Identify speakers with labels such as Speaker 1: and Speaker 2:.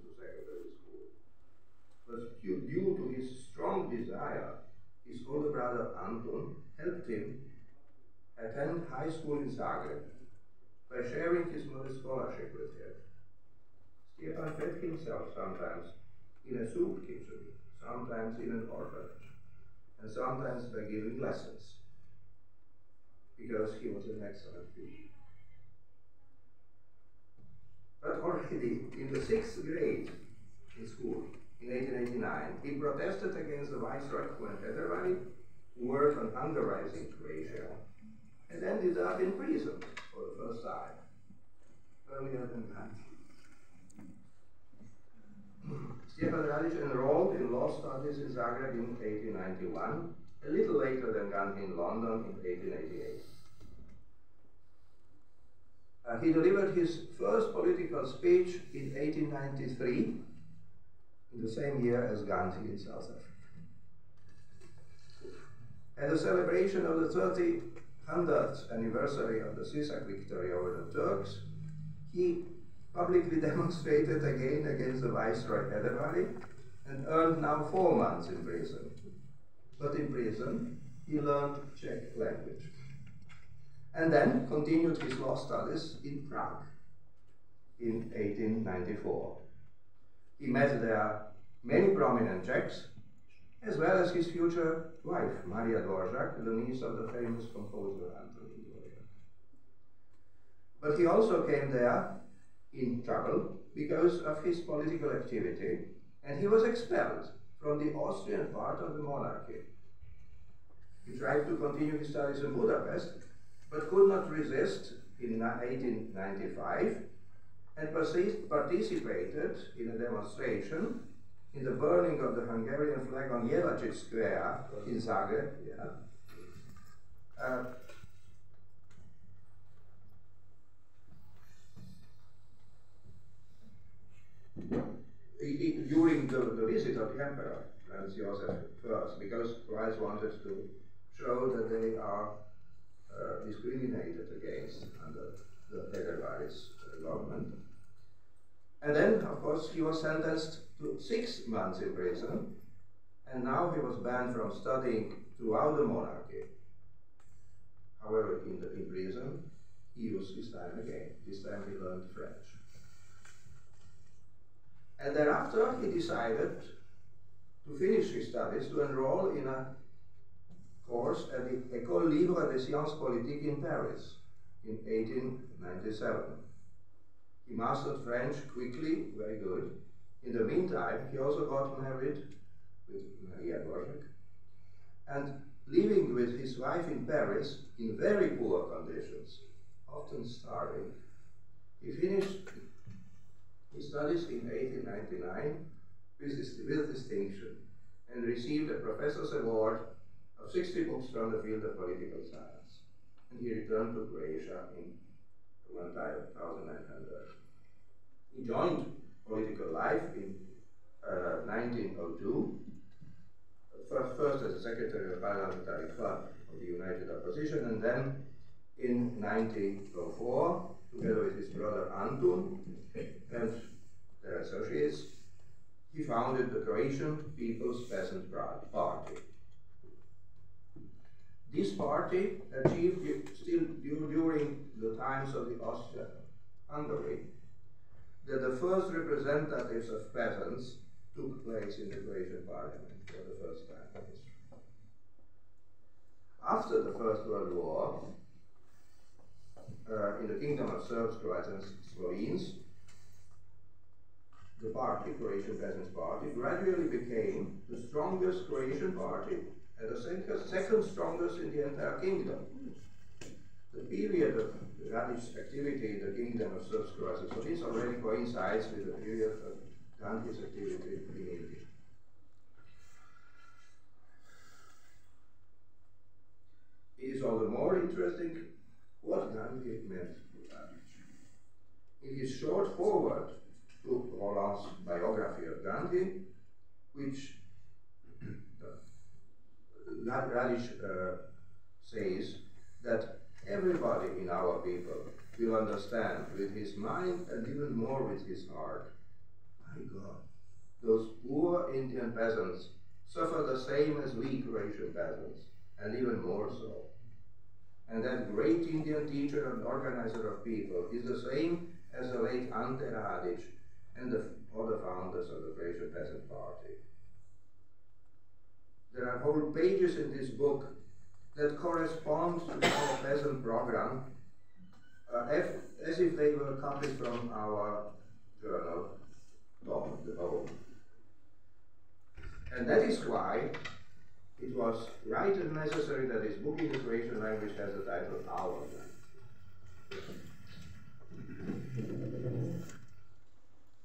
Speaker 1: into secondary school. But due, to his strong desire, his older brother Antun helped him attend high school in Zagreb by sharing his mother's scholarship with him. Stjepan fed himself sometimes in a soup kitchen, sometimes in an orphanage, and sometimes by giving lessons, because he was an excellent teacher. But already in the sixth grade in school, in 1889, he protested against the Viceroy Khuen-Héderváry, who worked on Hungarizing Croatia, and ended up in prison for the first time, earlier than Gandhi. Stefan Radic enrolled in law studies in Zagreb in 1891, a little later than Gandhi in London in 1888. Uh, he delivered his first political speech in 1893, in the same year as Gandhi in South Africa. At the celebration of the 300th anniversary of the Sisak victory over the Turks, he publicly demonstrated again against the Viceroy Héderváry and earned now four months in prison. But in prison, he learned Czech language and then continued his law studies in Prague in 1894. He met there many prominent Czechs, as well as his future wife, Maria Dvorak, the niece of the famous composer Antonin Dvorak. But he also came there in trouble because of his political activity, and he was expelled from the Austrian part of the monarchy. He tried to continue his studies in Budapest, but could not resist in 1895 and participated in a demonstration in the burning of the Hungarian flag on Jelačić Square in Zagreb. Yeah. Uh, during the, the, visit of the emperor, Franz Joseph I, because Croats wanted to show that they are uh, discriminated against under the Héderváry's uh, government. And then, of course, he was sentenced to six months in prison, and now he was banned from studying throughout the monarchy. However, in, the, in prison, he used his time again. This time he learned French. And thereafter, he decided to finish his studies, to enroll in a course at the École Libre des Sciences Politiques in Paris in 1897. He mastered French quickly, very good. In the meantime, he also got married with Maria Dvorak and living with his wife in Paris in very poor conditions, often starving. He finished his studies in 1899 with, distinction and received a professor's award 60 books from the field of political science. And he returned to Croatia in 1900. He joined political life in uh, 1902, first, first as a secretary of the parliamentary club of the United Opposition, and then in 1904, together with his brother Antun and their associates, he founded the Croatian People's Peasant Party. This party achieved still during the times of the Austria-Hungary that the first representatives of peasants took place in the Croatian parliament for the first time in history. After the First World War, uh, in the kingdom of Serbs, Croats, and Slovenes, the party, Croatian Peasants' Party, gradually became the strongest Croatian party the second, strongest in the entire kingdom. The period of Radic's activity in the kingdom of Croats, so this already coincides with the period of Gandhi's activity in India. It is all the more interesting what Gandhi meant. In his short foreword to Rolland's biography of Gandhi, which Radic uh, says that everybody in our people will understand with his mind and even more with his heart my God, those poor Indian peasants suffer the same as we Croatian peasants, and even more so. And that great Indian teacher and organizer of people is the same as the late Ante Radic and the other founders of the Croatian Peasant Party. There are whole pages in this book that correspond to our peasant program uh, as if they were copies from our journal, Dom, the poem. And that is why it was right and necessary that this book in the Croatian language has the title Our.